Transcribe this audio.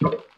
Thank